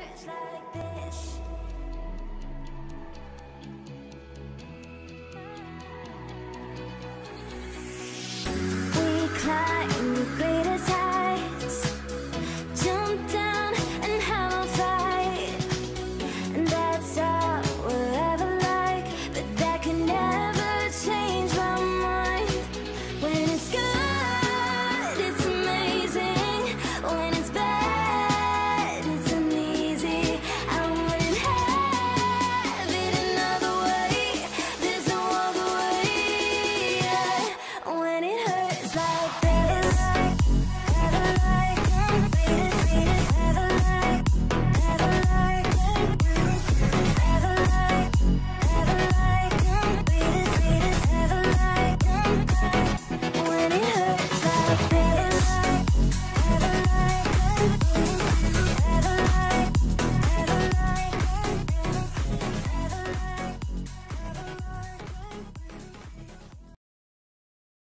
hurts like this. like this.